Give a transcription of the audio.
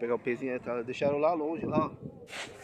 pegar o pezinho, tá? deixaram lá longe, lá, ó.